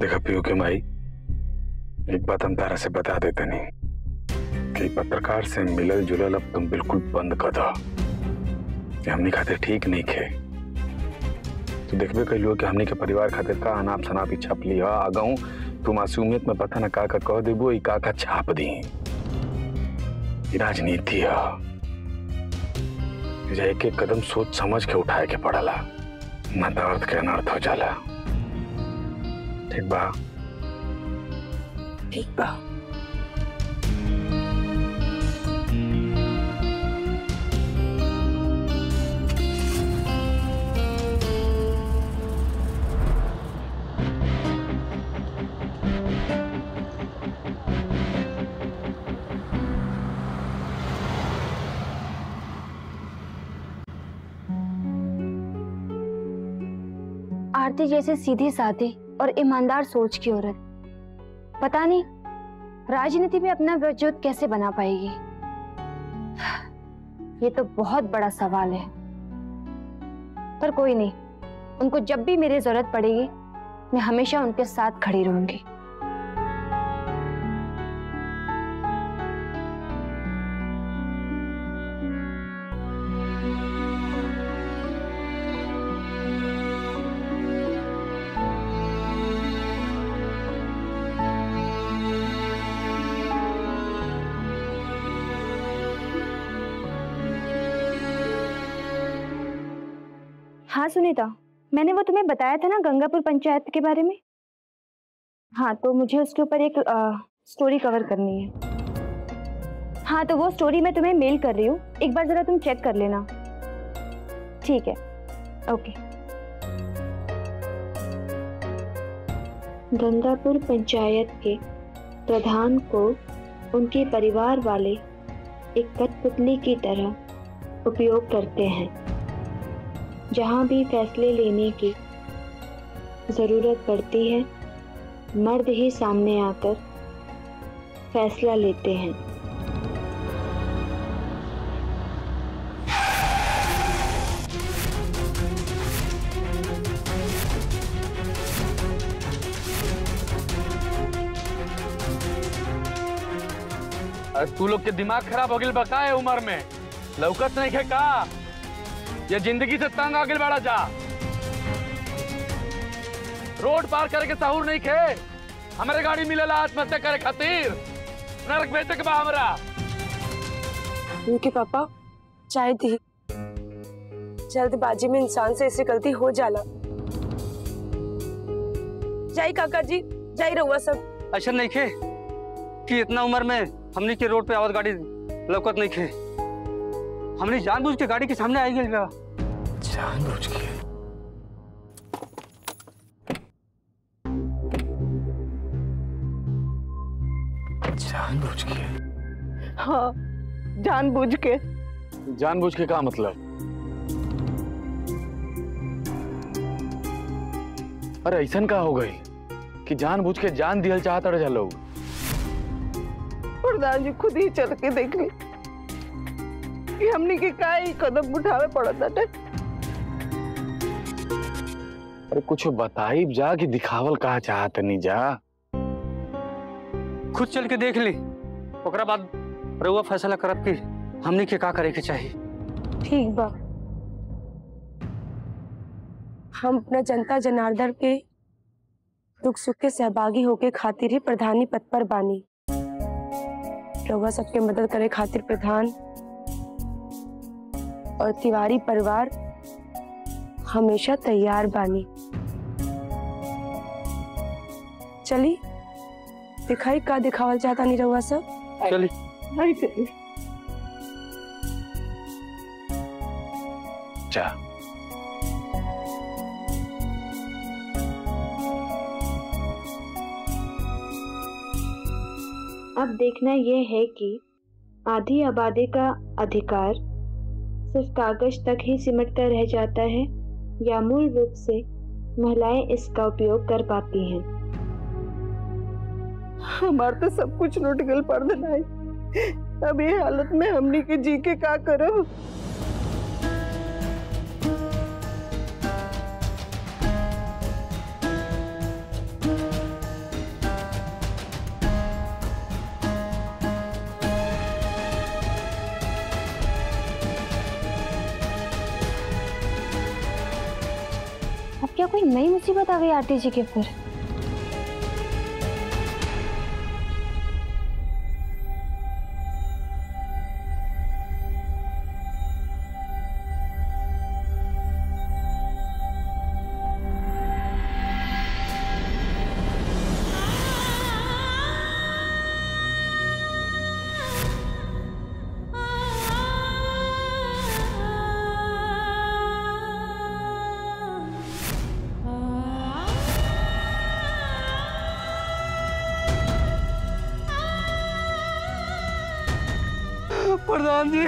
देखा पियो के माई, एक बात हम तारा से बता देते नहीं, कि पत्रकार से मिलल जुलल अब तुम बिल्कुल बंद कर दो। हमने खातिर ठीक नहीं खे। तो देखबे कहियो कि हमने के परिवार खातिर का अनाप शनाप छाप लिया। आगाऊ तू मासूमियत में पता ना का का कह देबो ई का का छाप दी। राजनीति है। एक एक कदम सोच समझ के उठाए के पड़ला। न अर्थ के अनर्थ हो जाला। ठीक बा ठीक बा आरती जैसे सीधे साधी और ईमानदार सोच की औरत। पता नहीं, राजनीति में अपना वजूद कैसे बना पाएगी? ये तो बहुत बड़ा सवाल है। पर कोई नहीं, उनको जब भी मेरी ज़रूरत पड़ेगी, मैं हमेशा उनके साथ खड़ी रहूँगी। सुनीता मैंने वो तुम्हें बताया था ना गंगापुर पंचायत के बारे में? हाँ तो मुझे उसके ऊपर एक आ, स्टोरी कवर करनी है। हाँ तो वो स्टोरी मैं तुम्हें मेल कर रही हूँ। एक बार जरा तुम चेक कर लेना। ठीक है। ओके गंगापुर पंचायत के प्रधान को उनके परिवार वाले एक कठपुतली की तरह उपयोग करते हैं। जहाँ भी फैसले लेने की ज़रूरत पड़ती है, मर्द ही सामने आकर फैसला लेते हैं। तू लोग के दिमाग खराब हो गई बका है उम्र में। लौकत नहीं है का ये ज़िंदगी से तंग आगे बढ़ा जा। रोड पार करे के सहूर नहीं खे। हमारे गाड़ी मिलेला आत्महत्या करे खातिर। नरक बेचे के बा हमरा। उनके पापा चाय दी। जल्दबाजी में इंसान से ऐसी गलती हो जाला। जाई काका जी जाई रहुआ सब। अच्छा नहीं खे कि इतना उम्र में हमने के रोड पे आवत गाड़ी लौकत नहीं खे। हमने जानबूझ के गाड़ी के सामने आई गई जानबूझ के जानबूझ के हाँ। जानबूझ के। जानबूझ के का मतलब अरे ऐसा का हो गई कि जानबूझ के जान दियल चाहत रहे लोग? प्रधान जी खुद ही चल के देख ली कि हमने के का ही कदम उठावे पड़त बाटे? अरे कुछ बताई जा कि दिखावल कहा चाहत नहीं जा। खुद चल के देख ली। ओकरा बाद रउआ फैसला करब कि हमने के का करे के चाहिए ठीक बा। हम अपना जनता जनार्दन के दुख सुख के सहभागी होके खातिर ही प्रधानी पद पर बानी। रउआ सबके मदद करे खातिर प्रधान और तिवारी परिवार हमेशा तैयार बानी। चली दिखाई का दिखावल चाहता नहीं रहुआ सब? चली। जा। अब देखना यह है कि आधी आबादी का अधिकार सिर्फ़ कागज़ तक ही सिमट कर रह जाता है या मूल रूप से महिलाएँ इसका उपयोग कर पाती हैं। हमार तो सब कुछ लुट गल पड़ रहा है अब ये हालत में हमने के जी के का करो? क्या कोई नई मुसीबत आ गई आरती जी के ऊपर? प्रधान जी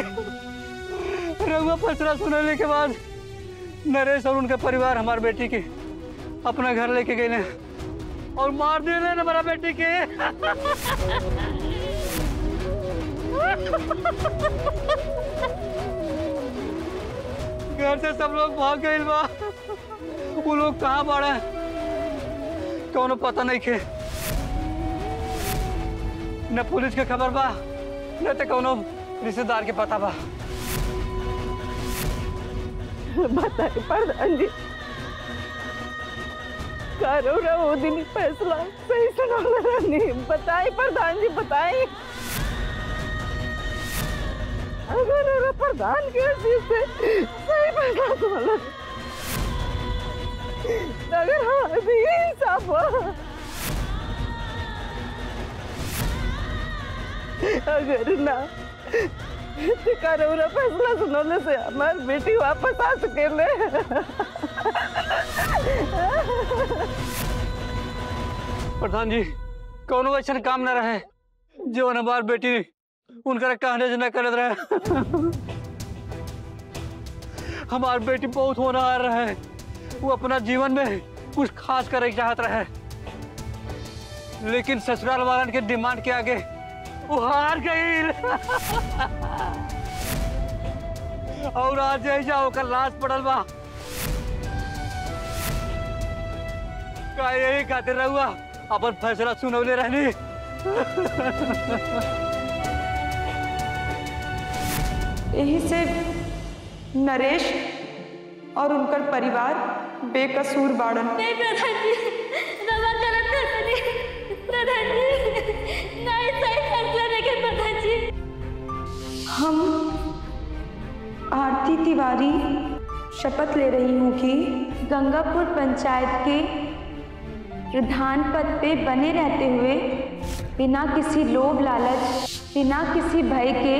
रघुआ फैसला सुनाने के बाद नरेश और उनका परिवार हमारे बेटी की अपना घर लेके गए और मार दिए ने हमारा बेटी के। घर से सब लोग भाग गए बा वो लोग कहाँ पड़े कौनो पता नहीं खे। न पुलिस के खबर बा, न तो कौनो रिश्तेदार के पता बा प्रधान जी करो रे वो दिन फैसला। सही सुना नहीं बताए प्रधान जी, बताए। अगर प्रधान के से सही फैसला सुना अगर हाँ भी इंसाफ हुआ। अगर ना। करो फैसला सुनाने से हमारी बेटी वापस आ सकेले प्रधान जी, कौनो ऐसा काम न रहे? जो हमार बेटी, उनका कहने से न करत रहे। हमार बेटी बहुत होनहार रहे। वो अपना जीवन में कुछ खास करे चाहत रहे। लेकिन ससुराल वालन के डिमांड के आगे वो हार गई और आज ऐसा होकर लाश पड़ल बा। का यही खातिर रहुआ? अपन फैसला सुनौले रहनी। यही से नरेश और उनकर परिवार बेकसूर बाड़न। नहीं प्रधान जी। गलत नहीं प्रधान जी। आरती तिवारी शपथ ले रही हूँ कि गंगापुर पंचायत के प्रधान पद पे बने रहते हुए बिना किसी लोभ लालच, बिना किसी भय के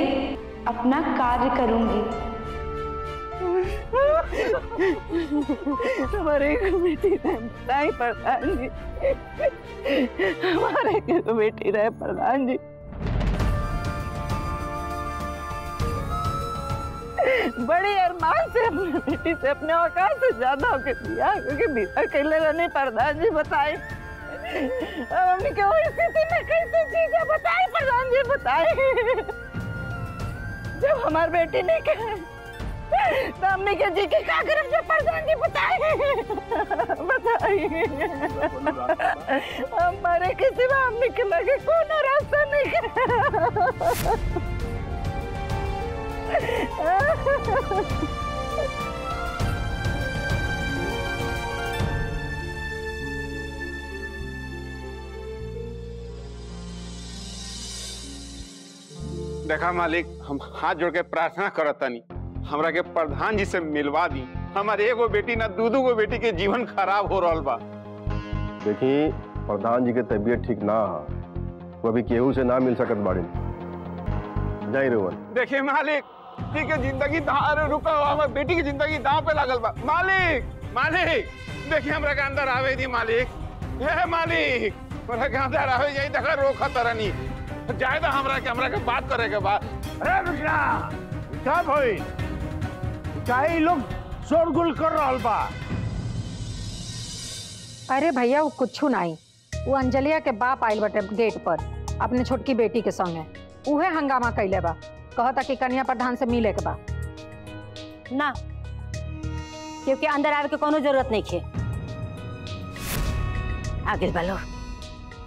अपना कार्य करूँगी। हमारे बेटी नहीं प्रधान जी। हमारे बेटी रहे प्रधान जी। बड़ी अरमान से अपनी बेटी से अपने औकात से ज़्यादा होके दिया, क्योंकि बिना अकेले रहने प्रधान जी बताए अब हमने क्या स्थिति में कैसे चीज़ें बताए, प्रधान जी बताए? जब हमारी बेटी नहीं कहे तो हमने क्या जी, के करें जब प्रधान जी बताए? बताइए हमारे किसी में हमने के लगे कौन रास्ता नहीं देखा मालिक हम हाथ जोड़ के प्रार्थना करत तनी हमरा के प्रधान जी से मिलवा दी। हमारे एगो बेटी ना दू दू गो बेटी के जीवन खराब हो रहा बा। देखी प्रधान जी के तबीयत ठीक ना है। वो अभी केहू से ना मिल सकत बाड़ी जाई रोवन। देखिए मालिक ठीक है, ज़िंदगी दाव रुका हमार बेटी की ज़िंदगी दाव पे लागल बा। मालिक मालिक, देखिए हमरा के अंदर आवे दी मालिक। हे मालिक, हमरा के अंदर आवे जाई देखा रोका तरनी तो हमरा के हमरा के बात करे के बाद अरे रुकना क्या भाई। काहे लोग शोरगुल कर रहल बा। अरे भैया, वो कुछ नहीं। वो अंजलिया के बाप आयल बटे गेट पर, अपने छोटकी बेटी के संगे। उहे हंगामा कैले बा। कहता कि कन्या प्रधान से मिले के बा। ना क्योंकि अंदर आवे के कोनो ज़रूरत नहीं खे आगे बलो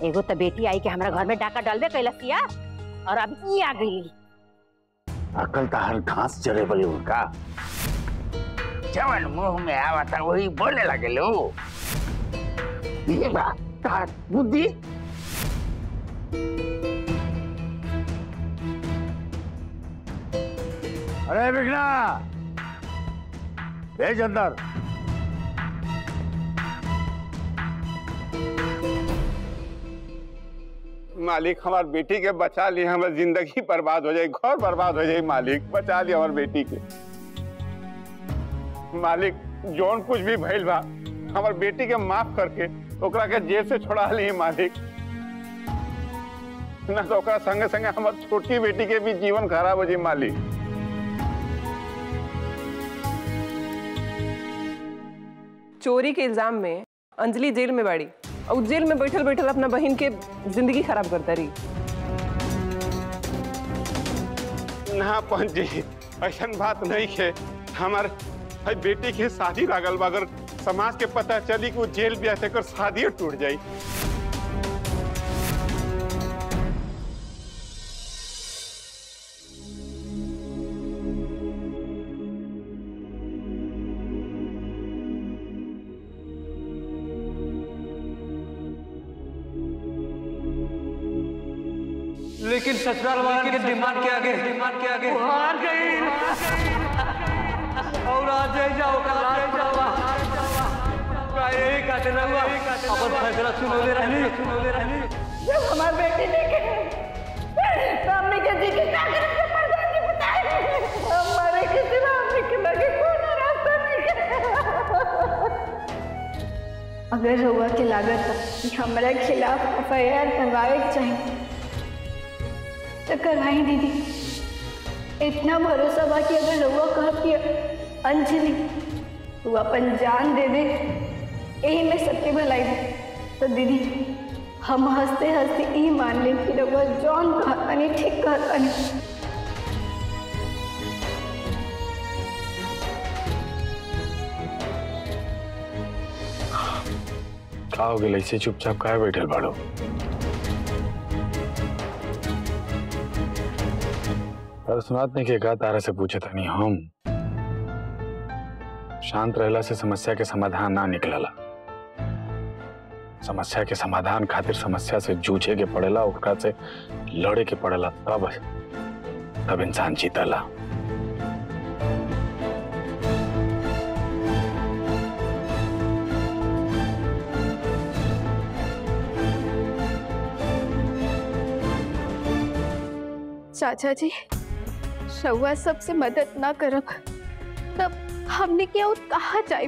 एगो तो बेटी आई के हमरा घर में डाका डालबे कैलसिया और अब ई आ गई। अकल तो हर घास चढ़े बड़े का जवन मुँह में आवता वही बोले लगे लो ये बात बुद्धि। अरे विघ्ना भेज अंदर। मालिक, हमार बेटी के बचा लिए हमार ज़िंदगी बर्बाद हो जाए घर बर्बाद हो जाए मालिक, बचा लिए हमार बेटी के। मालिक, जौन कुछ भी भइल बा, हमार बेटी के माफ़ करके, ओकरा के जेल से छोड़ा ली, मालिक। ना तो ओकरा संगे संगे हमार छोटी बेटी के भी जीवन खराब हो जाए मालिक। चोरी के इल्ज़ाम में अंजलि जेल में बाड़ी और जेल में बैठल बैठल अपना बहन के ज़िंदगी खराब करता रही। ना पंच जी ऐसा बात नहीं है। हमार बेटी के शादी लागल बा समाज के पता चली कि वो जेल भी आते कर शादी टूट जाई ससुराल वाले के डिमांड के आगे। डिमांड के आगे हार गई। और आज जाओ आज जाओ का यही कहते रहुआ अपन फैसला सुनो ले रहनी सुनो ले रहनी। जब हमार बेटी तो हमने के जी की जी के हमने के अगर रउआ के लागत कि हमरा खिलाफ एफ़ आई आर करवाए चाहिए तो करवाई दीदी। इतना भरोसा बा कि अगर रउआ कह कि अंजलि तू अपन जान दे दे यही में सबके भलाई है। तो दीदी, हम हँसते हँसते ही मान ले कि रउआ जौन कहतानी ठीक कहतानी का हो गया ऐसे चुपचाप काहे बैठल बाड़ो। और सुनात के का तारा से पूछे था नहीं हम। शांत रहला से समस्या के समाधान ना निकलला। समस्या के समाधान खातिर समस्या से जूझे के पड़ेला, ओकरा से लड़े के पड़ेला, तब तब इंसान जीतला। चाचा जी रउआ सबसे मदद ना करब तब हमने क्या और कहा जाए?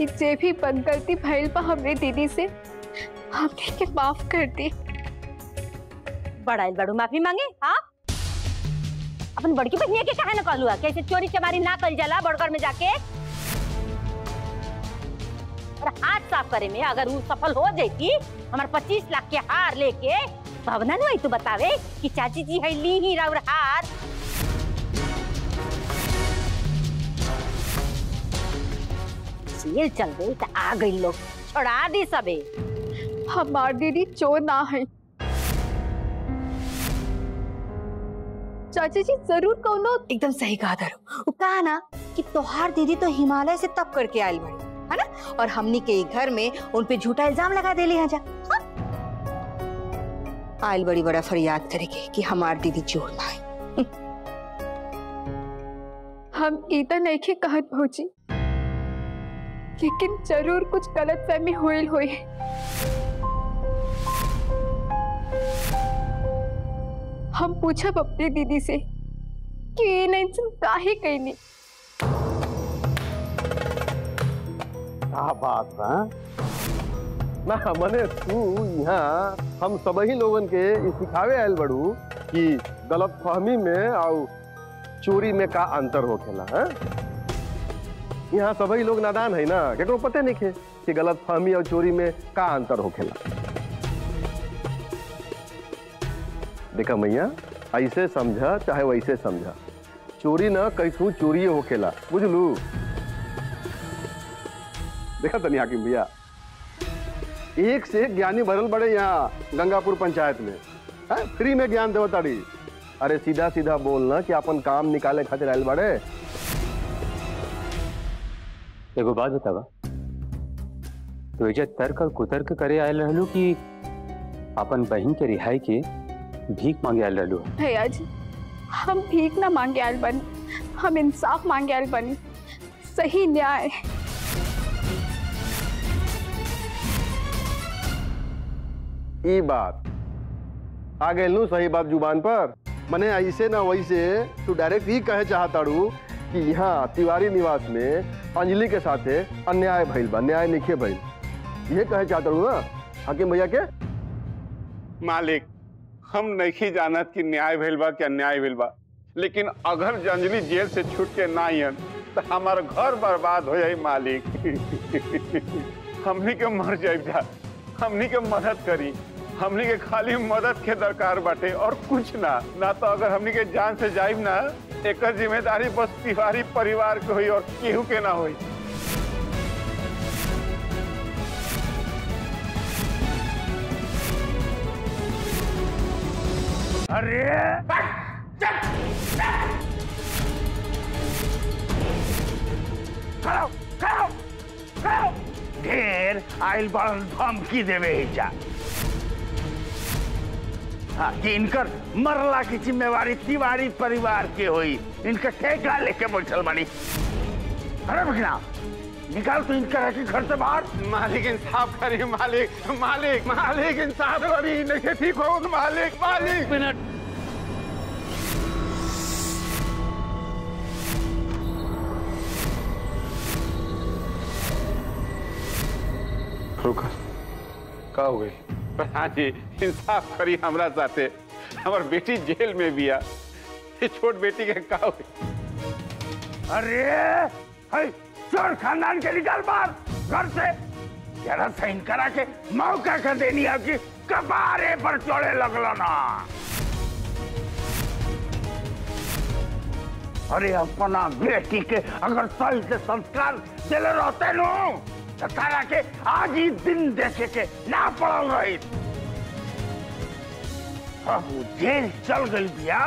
जे भी बद गलती भइल बा हमरे दीदी से हमने के माफ़ कर दी बड़ा बड़ू माफ़ी मांगे हाँ? अपन बड़की बहनिया के कहा न कहलू कैसे चोरी चमारी ना कल जाला बड़कर में जाके? और हाथ साफ़ करे में अगर वो सफल हो जाती हमारे पच्चीस लाख के हार लेके तब ना नु तू बतावे कि चाची जी है ली ही राउर हार जेल चल गई तो आ गई लोग। छोड़ा दी सबे हमार दीदी चोर ना है। चाचा जी ज़रूर कौनो। एकदम सही कहा धरो कहा ना कि तोहार दीदी तो हिमालय से तब करके आयल बड़ी है ना? और हमनी के घर में उन पे झूठा इल्ज़ाम लगा देली हैं जा। हाँ? आयल बड़ी बड़ा फरियाद करेगी कि हमार दीदी चोर ना हम इतना नहीं के कहत पहुँची। लेकिन ज़रूर कुछ गलत फहमी हुई हुई। हम पूछब अपनी दीदी से कि ये नहीं सुन काहे कहीं नहीं क्या बात है? ना, मने तू यहाँ हम सब ही लोगन के सिखावे आयल बड़ू कि गलत फहमी में और चोरी में का अंतर होखेला, है? यहाँ सभी लोग नादान है ना? केकरो पते नहीं खे कि गलत फहमी और चोरी में का अंतर हो खेला देखा मैया, ऐसे समझा, चाहे वैसे समझा। चोरी ना कैसू चोरी होखेला, बुझलू? देखा तनी हाकिम भैया एक से एक ज्ञानी भरल बड़े यहाँ गंगापुर पंचायत में। है? फ्री में ज्ञान देवताड़ी अरे सीधा सीधा बोलना कि अपन काम निकाले खातिर आयल बड़े। एगो बात बतावा। तो एजा तर्क और कुतर्क करे आयल रहलू कि अपन बहन के रिहाई के भीख मांगे आयल रहलू भैया जी हम भीख ना मांगे आयल बनी हम इंसाफ मांगे आयल बनी। सही न्याय। ई बात। आ गए लू सही बात ज़ुबान पर? मने ऐसे ना वैसे तू डायरेक्ट ही कहे चाहताड़ू कि यहाँ तिवारी निवास में अंजलि के साथे अन्याय भइल बा, न्याय निखे भइल। ये कहे चाहताड़ू ना? हाकिम भैया के? मालिक, हम नहीं जानत कि न्याय भइल बा कि अन्याय भइल बा। लेकिन अगर जंजली जेल से छूट के ना आइयन तो हमार घर बर्बाद हो जाई मालिक। हमनी के मर जाए जा। हमनी के मदद करी। हमनी के खाली मदद के दरकार बाटे और कुछ ना। ना तो अगर हमनी के जान से जाइब ना एक ज़िम्मेदारी बस तिवारी परिवार के हुई और केहू के ना हुई। अरे! खड़ो खड़ो खड़ो ढेर आइल बड़न धमकी देवे जा हाँ कि इनकर मरला की जिम्मेवारी तिवारी परिवार के हुई। इनका ठेका लेके बैठल बनी। अरे भगना निकाल तू इनका रखी घर से बाहर। मालिक इंसाफ करी मालिक मालिक मालिक इंसाफ करी नहीं ठीक हो मालिक मालिक। मिनट। रुका। का हो गई? प्रधान जी इंसाफ करी हमरा साथे। हमार बेटी जेल में बिया ये छोट बेटी के का हुई अरे है चोर खानदान के निकाल बाहर घर से जरा साइन करा के मौका कर देनी है कि कबारे पर चढ़े लगलो ना। अरे, अपना बेटी के अगर सही से संस्कार दिले रहते नो। तारा के आज ही दिन देखे के ना पड़ल रही अब जेल चल गई बिया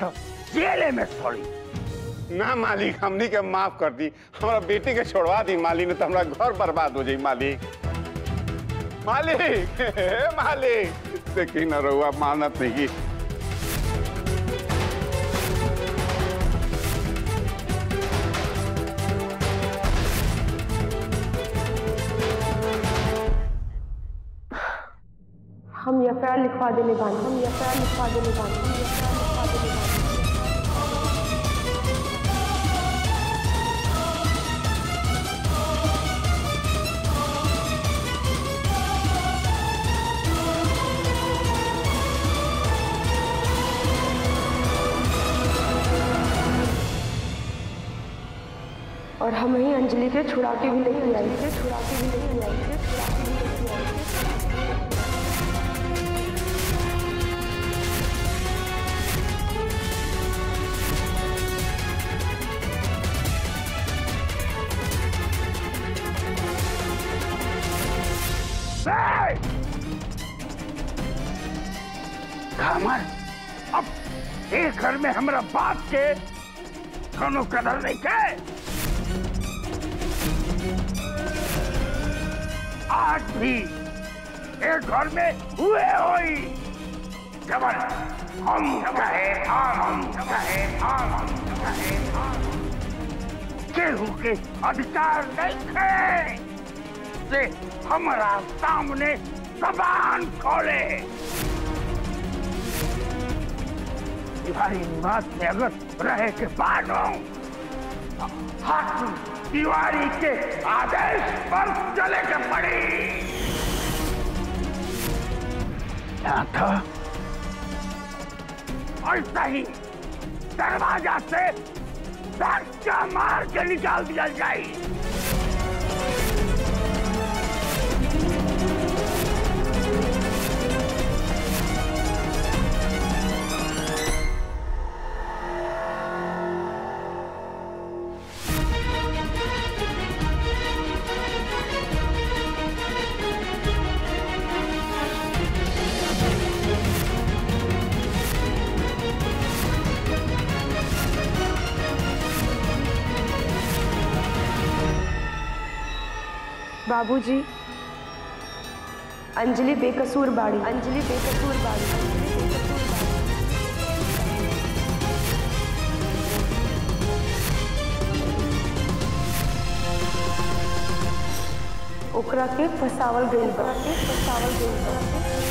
तो जेले में छोड़ी ना मालिक, हमनी के माफ़ कर दी। हमारा बेटी के छोड़वा दी, मालिक ने तो हमारा घर बर्बाद हो जाई, मालिक। मालिक मालिक देखी ना रहुआ मानत नहीं की लिखवा देने बानी हम एफ़ लिखवा देने बानी हम लिखवा देने और हम ही अंजलि के छुड़ा के भी नहीं आएँगे छुड़ा के भी नहीं आएँगे हमारा बाप के कोनो कदर नहीं के आज भी एक घर में हुए होई। जबर हम कहे आम, हम कहे आम, हम कहे केहू के अधिकार नहीं है से हमारा सामने जबान खोले। तिवारी निवास में अगर रहे के बाद तिवारी के आदेश पर चले के पड़ी। था ऐसा ही दरवाज़ा से धक्का मार के निकाल दिया जाए। बाबूजी। अंजलि बेकसूर बाड़ी। अंजलि बेकसूर बाड़ी। ओकरा के फसावल गइल बा। फसावल गइल बा।